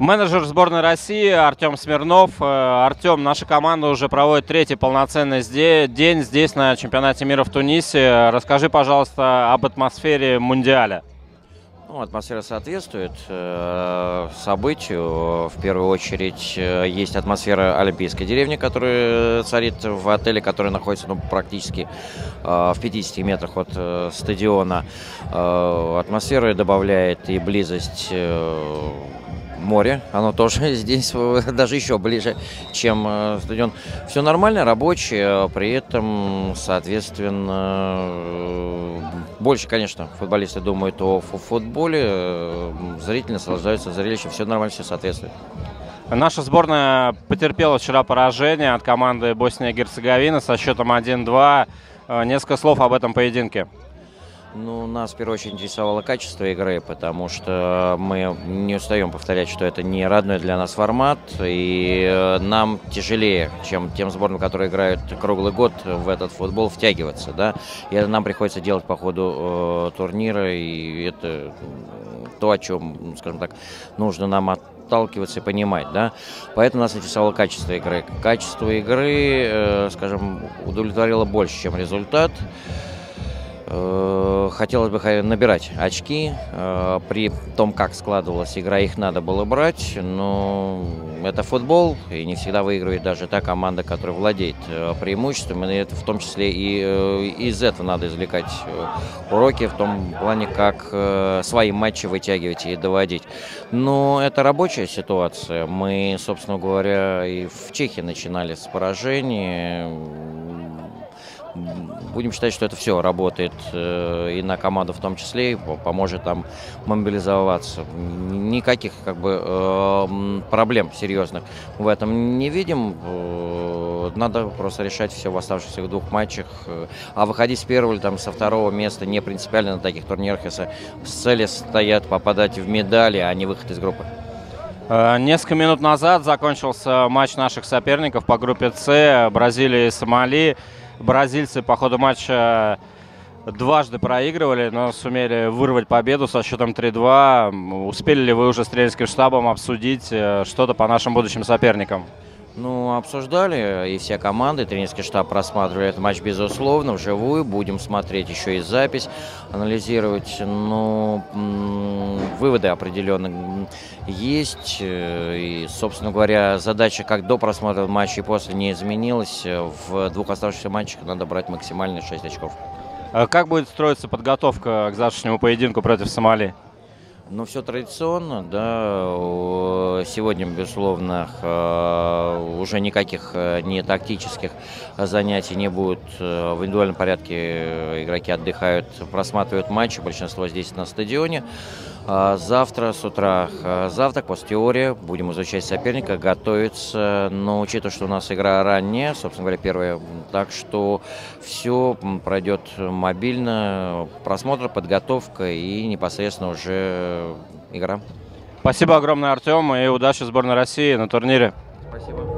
Менеджер сборной России Артем Смирнов. Э, Артем, наша команда уже проводит третий полноценный день здесь на чемпионате мира в Тунисе. Расскажи, пожалуйста, об атмосфере Мундиаля. Ну, атмосфера соответствует э, событию. В первую очередь э, есть атмосфера Олимпийской деревни, которая царит в отеле, который находится ну, практически э, в 50 метрах от э, стадиона. Э, атмосфера добавляет и близость э, море, оно тоже здесь даже еще ближе, чем э, стадион. Все нормально, рабочее, при этом, соответственно, э, больше, конечно, футболисты думают о футболе, э, зрители наслаждаются зрелищем, все нормально, все соответствует. Наша сборная потерпела вчера поражение от команды Босния и Герцеговина со счетом 1-2. Несколько слов об этом поединке. Ну, нас в первую очередь интересовало качество игры, потому что мы не устаем повторять, что это не родной для нас формат, и э, нам тяжелее, чем тем сборным, которые играют круглый год в этот футбол, втягиваться, да, и это нам приходится делать по ходу э, турнира, и это то, о чем, скажем так, нужно нам отталкиваться и понимать, да. Поэтому нас интересовало качество игры. Качество игры, э, скажем, удовлетворило больше, чем результат. Э, хотелось бы набирать очки. Э, при том, как складывалась игра, их надо было брать. Но это футбол, и не всегда выигрывает даже та команда, которая владеет э, преимуществом. И это в том числе и из этого надо извлекать уроки в том плане, как свои матчи вытягивать и доводить. Но это рабочая ситуация. Мы, собственно говоря, и в Чехии начинали с поражения будем считать, что это все работает э, и на команду в том числе, и поможет там мобилизоваться. Никаких как бы э, проблем серьезных в этом не видим. Э, надо просто решать все в оставшихся двух матчах. А выходить с первого или там со второго места не принципиально на таких турнирах, если цели стоят попадать в медали, а не выход из группы. Несколько минут назад закончился матч наших соперников по группе С Бразилия и Сомали. Бразильцы по ходу матча дважды проигрывали, но сумели вырвать победу со счетом 3-2. Успели ли вы уже с тренерским штабом обсудить э, что-то по нашим будущим соперникам? Ну, обсуждали и все команды, тренерский штаб просматривали этот матч, безусловно, вживую. Будем смотреть еще и запись, анализировать. Ну, выводы определенно есть. Э, и, собственно говоря, задача как до просмотра матча и после не изменилась. В двух оставшихся матчах надо брать максимально 6 очков. А как будет строиться подготовка к завтрашнему поединку против Сомали? Ну, все традиционно, да. Сегодня, безусловно, э, уже никаких э, не тактических занятий не будет. В индивидуальном порядке игроки отдыхают, просматривают матчи, большинство здесь на стадионе. А завтра с утра завтрак, после теории, будем изучать соперника, готовиться. Но учитывая, что у нас игра ранняя, собственно говоря, первая, так что все пройдет мобильно, просмотр, подготовка и непосредственно уже игра. Спасибо огромное, Артем, и удачи сборной России на турнире. Спасибо.